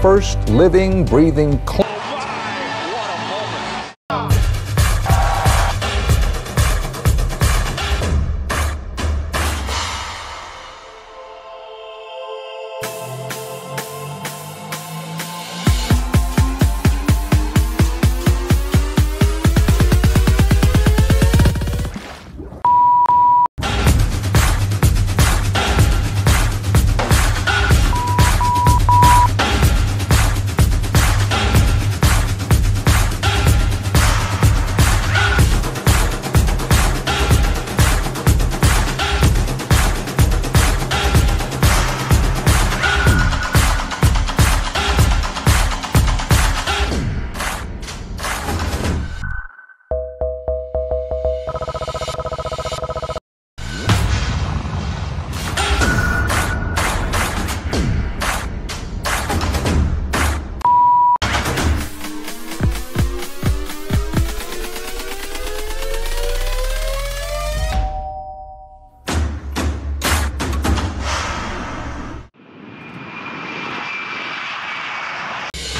First living, breathing,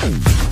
Boom.